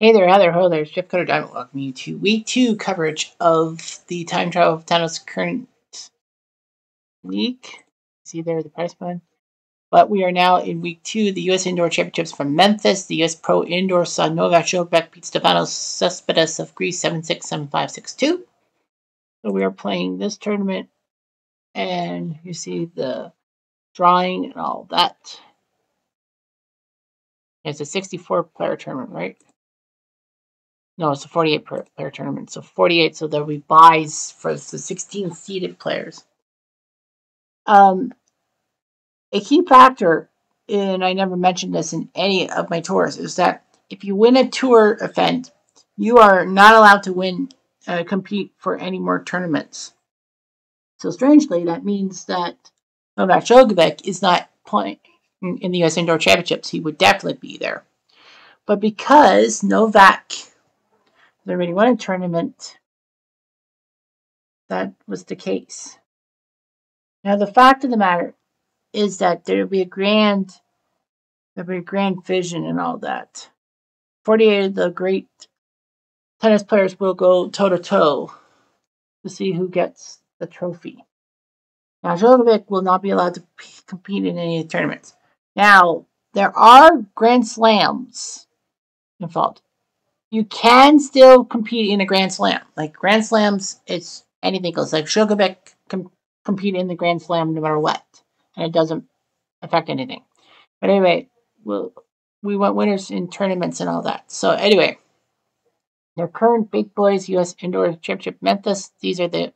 Hey there, Heather Ho there, Jeff Cutter Diamond. Welcome you to week two coverage of the Time Travel Tennis current week. See there the price button. But we are now in week two, the U.S. Indoor Championships from Memphis. The U.S. Pro Indoor saw Novak Djokovic beat Stefanos Tsitsipas of Greece 7-6, 7-5, 6-2. So we are playing this tournament, and you see the drawing and all that. It's a 64 player tournament, right? No, it's a 48 player tournament. So 48, so there'll be buys for the 16 seeded players. Um, a key factor, and I never mentioned this in any of my tours, is that if you win a tour event, you are not allowed to win, uh, compete for any more tournaments. So strangely, that means that Novak Djokovic is not playing in the U.S. Indoor Championships. He would definitely be there. But because Novak they already won a tournament, that was the case. Now, the fact of the matter is that there will be a grand, there'll be a grand vision and all that. 48 of the great tennis players will go toe to toe to see who gets the trophy. Now, Djokovic will not be allowed to compete in any tournaments. Now, there are Grand Slams involved you can still compete in a Grand Slam. Like Grand Slams, it's anything goes. Like can compete in the Grand Slam no matter what, and it doesn't affect anything. But anyway, we'll, we want winners in tournaments and all that. So anyway, their current Big Boys U.S. Indoor Championship Memphis. These are the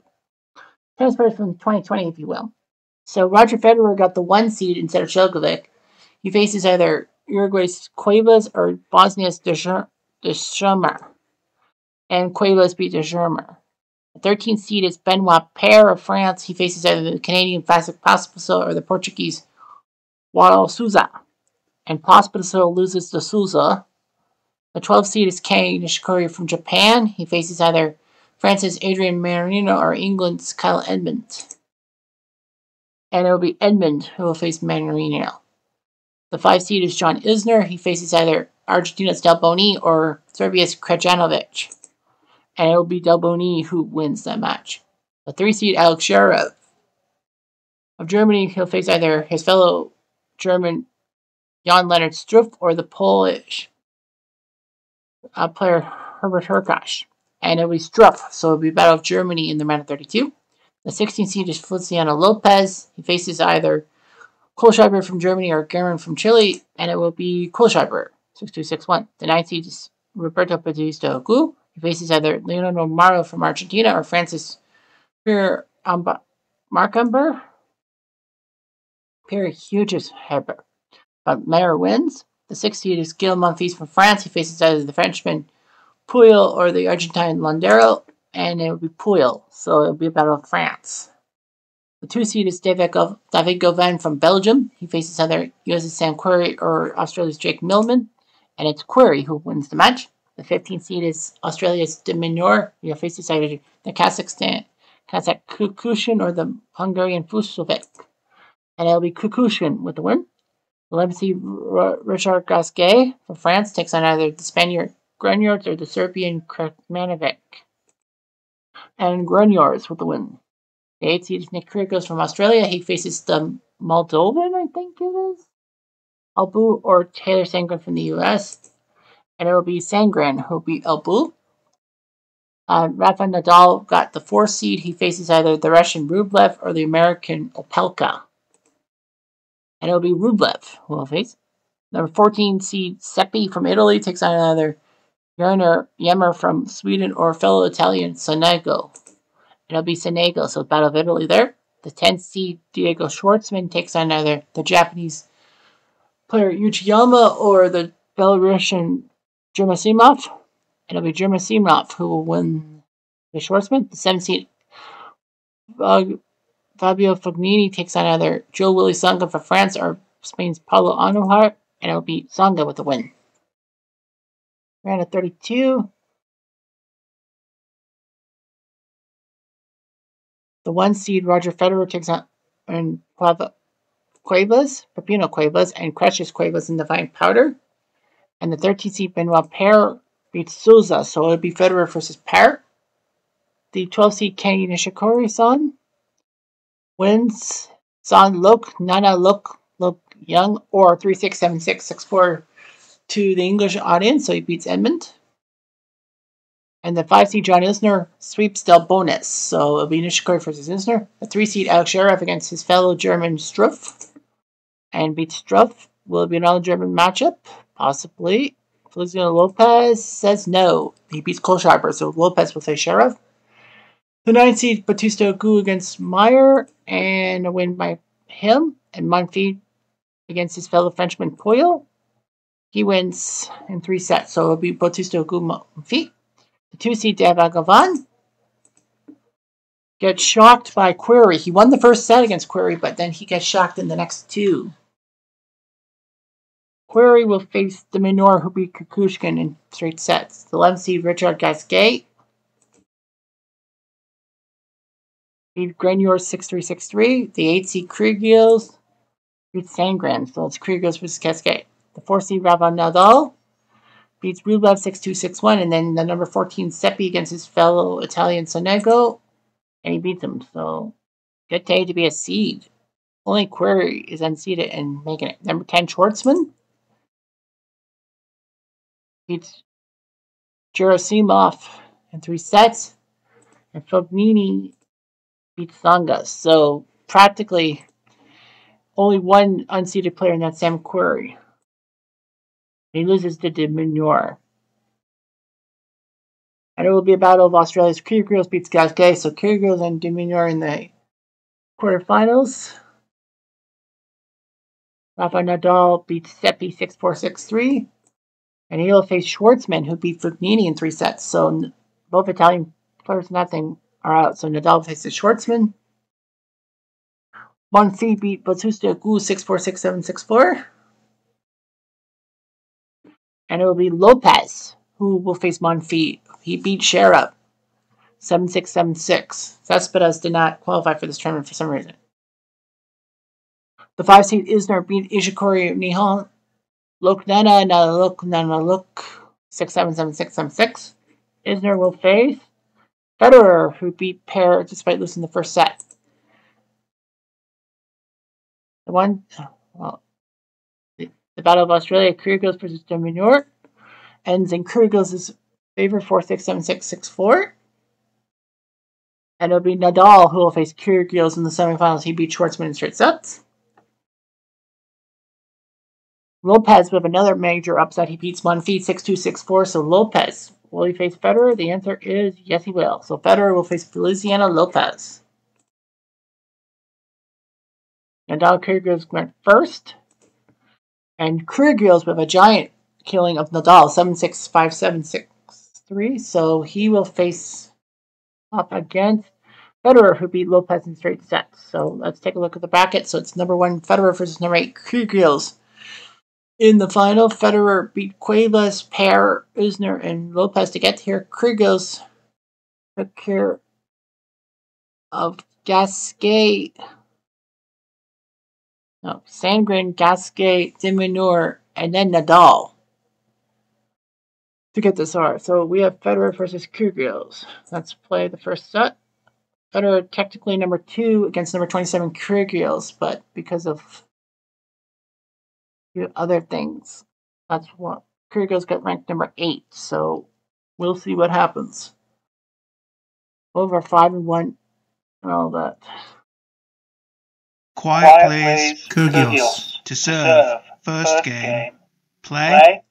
players from 2020, if you will. So Roger Federer got the one seed instead of Djokovic. He faces either Uruguay's Cuevas or Bosnia's Dzumhur and Cuevas beat Dzumhur. The 13th seed is Benoit Paire of France. He faces either the Canadian Vasek Pospisil or the Portuguese Joao Sousa. And Pospisil loses to Sousa. The 12th seed is Kei Nishikori from Japan. He faces either France's Adrian Mannarino or England's Kyle Edmund. And it will be Edmund who will face Mannarino. The 5 seed is John Isner. He faces either Argentina's Delboni or Serbia's Krajinovic. And it will be Delboni who wins that match. The three seed Alex Zverev of Germany, he'll face either his fellow German Jan Leonard Struff or the Polish uh, player Hubert Hurkacz. And it'll be Struff, so it'll be Battle of Germany in the round of 32. The 16th seed is Feliciano Lopez. He faces either Kohlschreiber from Germany or Garin from Chile, and it will be Kohlschreiber. 6261. The ninth seed is Roberto Bautista Agut. He faces either Leonardo Mario from Argentina or Francis Pierre. Pierre Hughes Herbert. But Mayer wins. The sixth seed is Gil Monfils from France. He faces either the Frenchman Pouille or the Argentine Londero, and it will be Pouille, so it'll be a battle of France. The two seed is David, David Goffin from Belgium. He faces either US's Sam Querrey or Australia's Jake Millman and it's Querrey who wins the match. The 15th seed is Australia's de Minaur. He faces either the Kazakhstan Kazakh Kukushkin or the Hungarian Fusovic. And it'll be Kukushkin with the win. The 11th seed Richard Gasquet from France takes on either the Spaniard Greniers or the Serbian Kramanovic. And Greniers with the win. The 8th seed is Nick Kyrgios from Australia. He faces the Moldovan, I think it is. Albu or Taylor Sandgren from the US. And it will be Sandgren who will beat Albu. Uh, Rafa Nadal got the fourth seed. He faces either the Russian Rublev or the American Opelka. And it'll be Rublev who will face. Number 14 seed Seppi from Italy takes on either Yerner Yemmer from Sweden or fellow Italian Sonego. And it'll be Sonego, so Battle of Italy there. The 10th seed Diego Schwartzman takes on either the Japanese player Uchiyama or the Belarusian Gerasimov. It'll be Gerasimov who will win the Schwartzman. The 17th, uh, Fabio Fognini takes on either Joe Willie Tsonga for France or Spain's Paulo Andujar, and it'll be Tsonga with the win. Round of 32. The one seed Roger Federer takes on and Cuevas, Pepino Cuevas, and Crushes Cuevas in the fine powder. And the 13th seed Benoit Paire beats Sousa, so it'll be Federer versus Parrott. The 12 seed Kenny Nishikori son wins Son Look Nana Look Look Young or 367664 to the English audience, so he beats Edmund. And the 5 seed John Isner sweeps Del Delbonis, so it'll be Nishikori versus Isner. The 3 seed Alex Zverev against his fellow German Struff and beats Struff. Will it be another German matchup? Possibly. Feliciano Lopez says no. He beats Cole Kohlschreiber, so Lopez will face Sheriff. The 9 seed Bautista Agut against Mayer, and a win by him. And Monfils against his fellow Frenchman Pouille. He wins in three sets, so it'll be Bautista Agut Monfils. The 2 seed David Goffin gets shocked by Querrey. He won the first set against Querrey, but then he gets shocked in the next two. Querrey will face De Minaur who beat Kukushkin in straight sets. The 11 seed Richard Gasquet beat Grenier 6363. The 8 seed Kyrgios beat Sandgren, so it's Kyrgios versus Gasquet. The 4 seed Rafa Nadal beats Rublev 6261, and then the number 14 Seppi against his fellow Italian Sonego, and he beats him. So, good day to be a seed. Only Querrey is unseeded and making it. Number 10 Schwartzman beats Gerasimov in three sets, and Fognini beats Tsongas. So, practically only one unseeded player, in that Sam Querrey. He loses to De Minaur. And it will be a battle of Australia's Kyrgios beats Gasquet. So Kyrgios and De Minaur in the quarterfinals. Rafa Nadal beats Seppi 6-4-6-3. And he'll face Schwartzman, who beat Fognini in three sets. So both Italian players nothing are out. So Nadal faces Schwartzman. Monfils beat Bautista Agut 6-4-6-7-6-4 and it will be Lopez who will face Monfils. He beat Sharap 7676. Cespedes did not qualify for this tournament for some reason. The five seed Isner beat Ishikori Nihon. Loknana Nana look nana look 677676. Isner will face Federer, who beat Paire despite losing the first set. The one, well, the Battle of Australia, Kyrgios versus De Minaur, ends in Kyrgios' favor 4 6 7 6 6 4. And it'll be Nadal who will face Kyrgios in the semifinals. He beat Schwartzman in straight sets. Lopez with another major upset. He beats Monfils 6 2 6 4. So Lopez, will he face Federer? The answer is yes, he will. So Federer will face Feliciano Lopez. Nadal Kyrgios went first. And Kyrgios with a giant killing of Nadal, 7-6-5-7-6-3. So he will face up against Federer, who beat Lopez in straight sets. So let's take a look at the bracket. So it's number one Federer versus number eight Kyrgios. In the final, Federer beat Cuevas, Paire, Isner, and Lopez to get here. Kyrgios took care of Gasquet no, Sandgren, Gasquet, De Minaur, and then Nadal to get this far. So we have Federer versus Kyrgios. Let's play the first set. Federer technically number two against number 27 Kyrgios, but because of other things, that's what Kyrgios got ranked number eight. So we'll see what happens. Over five and one and all that. Quiet, plays Kyrgios to serve. First game. Play.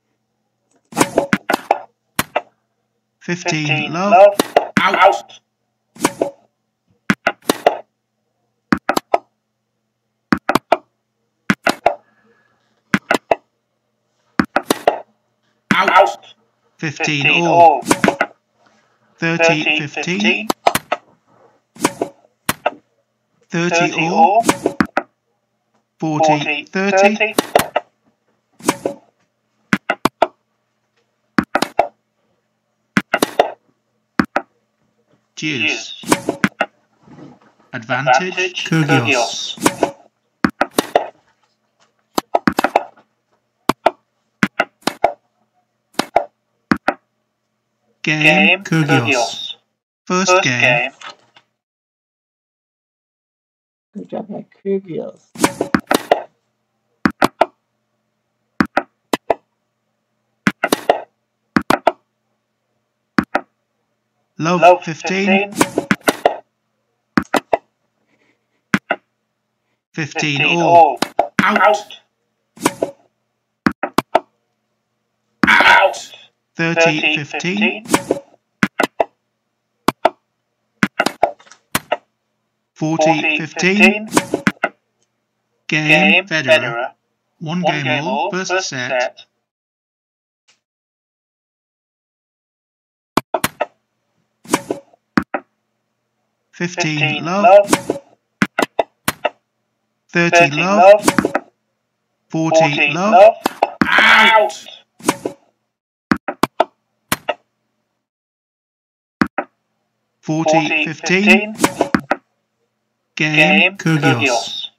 15 love. Out. Out. 15 all. 30 15. 30 all. 40, 30. 30. Deuce. Advantage, Kyrgios. Game, Kyrgios. First game. Good job by Kyrgios. Love, Love 15. 15. 15 15 all. all. Out. Out. Out. 30 30 15. 15. 40 40 15. 15. Game. Federer. One, One game, all. First, First set. set. Fifteen, 15 love. love. 30, 30 love. love. 40, 40 love. love. Out. 40 15. 15. Game, Game. Kyrgios.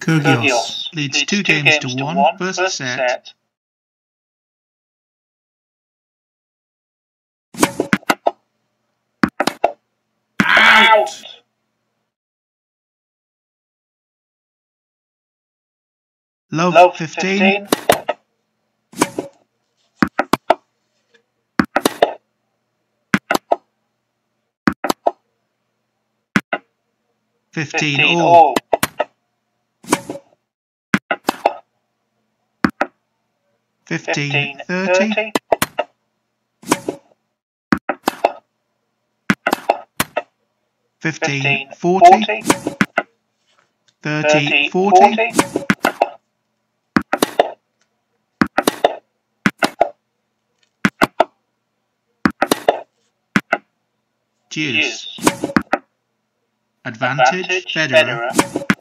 Kyrgios Kyrgios. leads two games to one. First set. Out. Love, Love 15. 15. Fifteen, all. all. Fifteen, 15 30. 30. Fifteen, 40. 40. 30, 30 40. 40. Deuce. Deuce. Advantage, Advantage. Federer. Federer.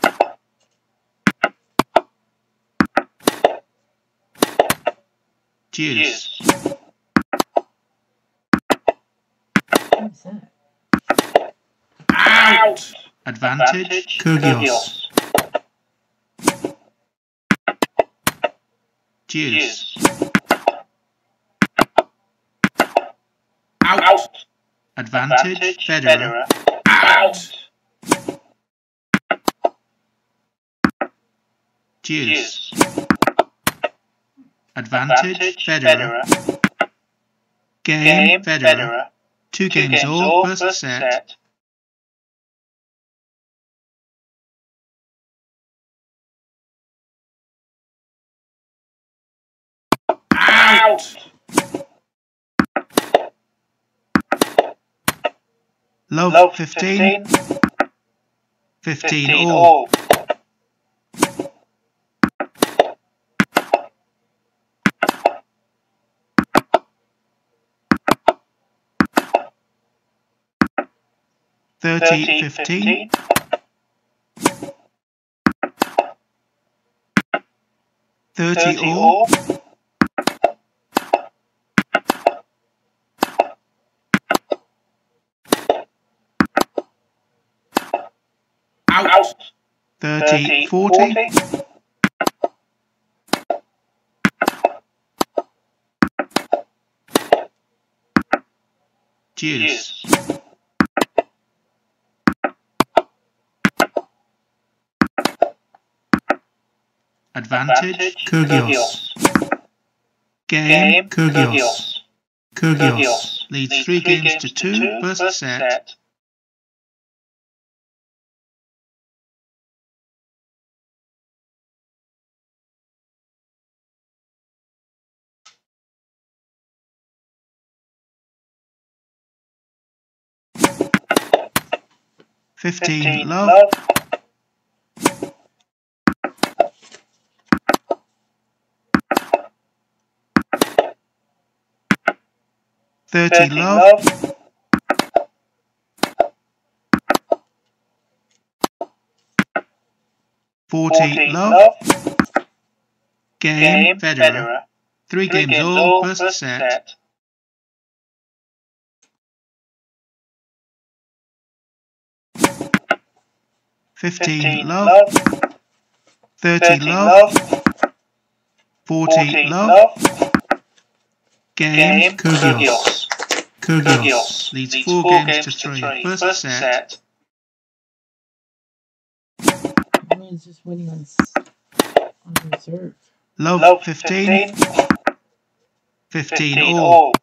Deuce. Deuce. Who's that? Out. Advantage, Advantage. Kyrgios. Deuce. Deuce. Out. Out. Advantage, Advantage. Federer. Federer. Out. Deuce. Deuce. Advantage, Advantage. Federer. Federer. Game, Game. Federer. Federer. Two Two games all. First set. Out. Love, Love 15. 15. 15, 15 all. all. Thirty, 30 15. 15. Thirty, 30 all. all. Out. Thirty, 30 40. 40. Advantage. Kyrgios. Game. Kyrgios. Kyrgios leads three games to two. First set. 15 love. Love. Thirty, 30 love. love. Forty, 40 love. love. Game, Game. Federer. Federer. Three, Three games, all. First, set. Fifteen, 15 love. love. Thirty, 30 love. love. Forty, 40 love. love. Game, Game. Kyrgios. Kyrgios. Kyrgios leads four games to three. First set. Everyone's just winning on, on reserve. Love Love 15. 15. 15 15 all. all.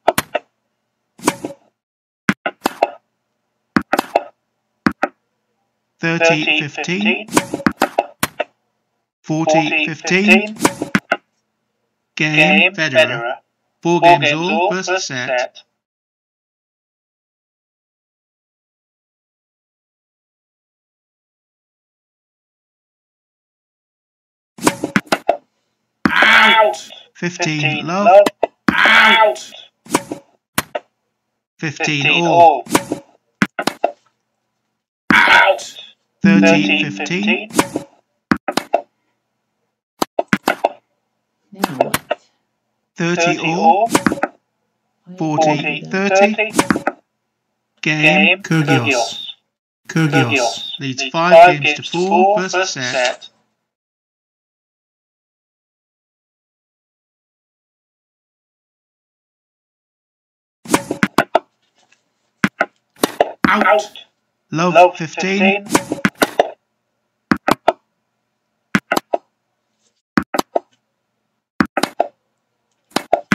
Thirty 30 15. 15. Forty 40 15. 15. Game Game Federer. Federer. Four Four games games all. all. First First set. set. Out. 15 15 love. love. Out. 15 15 all. all. Out. 30 30 15. 15. Now what? 30 30 all. all. Why 40, did I do that? 30. 30. Game Game Kyrgios. Kyrgios. Kyrgios leads five games to four. First set. Out. Love Love 15. 15.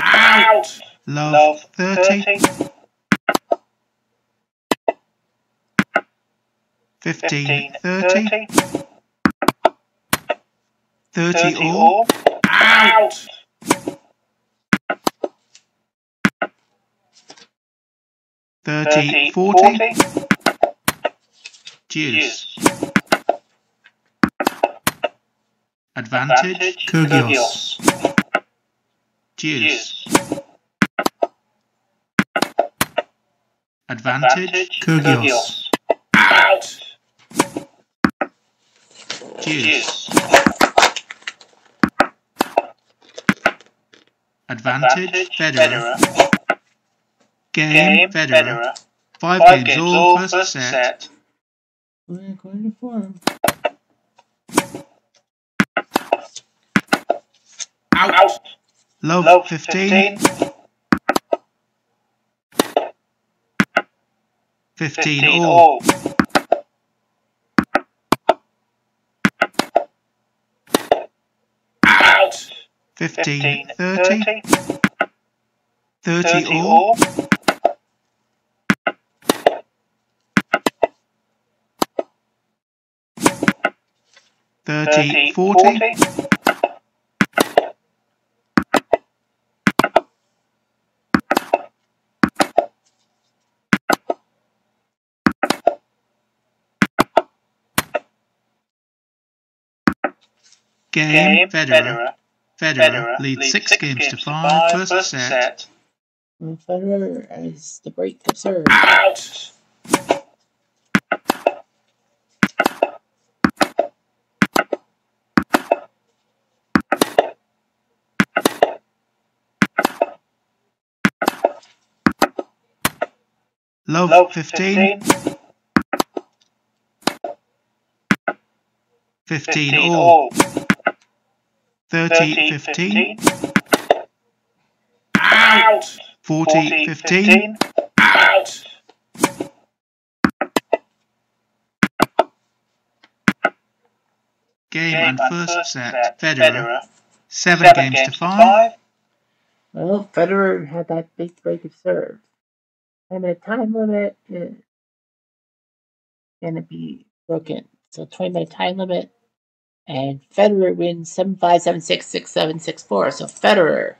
Out. Love Love 30. 30. 15 15 30. 30. 30 30 all. all. Out. 30 40. 40. Deuce. Deuce. Advantage Advantage. Kyrgios. Deuce. Advantage. Kyrgios. Out. Deuce. Advantage. Federer. Game Game Federer. Five Five games games all. all. First set. We're according to form. Out. Love Love 15. 15. 15 15 all. all. Out. 15 15 30. 30. 30 30 all. all. 30 40. 40. Game Game Federer. Federer. Federer leads six games to five. First set. Well, Federer as the break of serve. Out. Love Love 15. 15. 15 15 all. all. 30 30 15. 15. Out. 40 40 15. 15. Out. Game Game and and first set. Federer. Federer. Seven Seven games to five. Well, Federer had that big break of serve. And a time limit is going to be broken. So 20 minute time limit. And Federer wins 7 5, 7 6, 6 7, 6 4. So Federer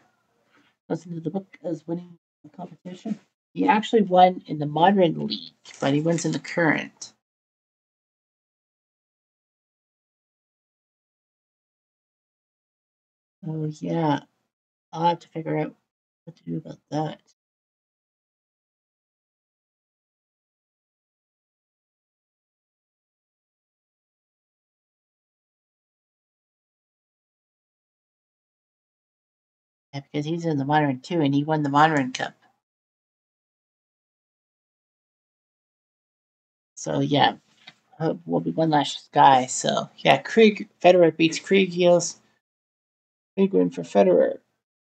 goes into the book as winning the competition. He actually won in the modern league, but he wins in the current. Oh, yeah. I'll have to figure out what to do about that. Yeah, because he's in the modern too, and he won the modern cup. So yeah, uh, will be one last guy. So yeah, Krieg Federer beats Krieg heels. Big win for Federer,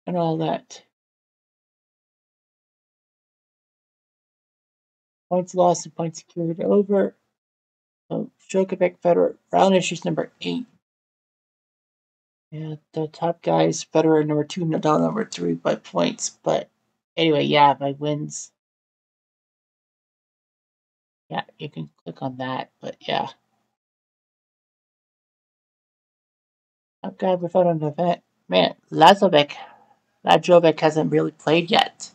and all that. Points lost and points secured over. So Djokovic, Federer, round issues number eight. Yeah, the top guys, Federer number two, Nadal number three by points. But anyway, yeah, by wins. Yeah, you can click on that, but yeah. Top guy without an event. Man, Lazovic, Lajovic hasn't really played yet.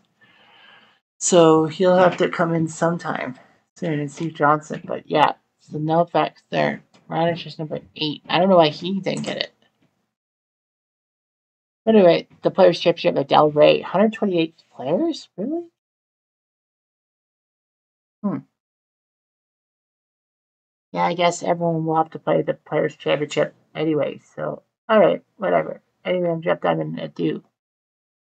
So he'll have to come in sometime soon and Steve Johnson. But yeah, so no facts there. Radish is number eight. I don't know why he didn't get it. Anyway, the Players' Championship at Del Rey. 128 players? Really? Hmm. Yeah, I guess everyone will have to play the Players' Championship anyway, so, alright, whatever. Anyway, I'm Jeff Diamond. Adieu.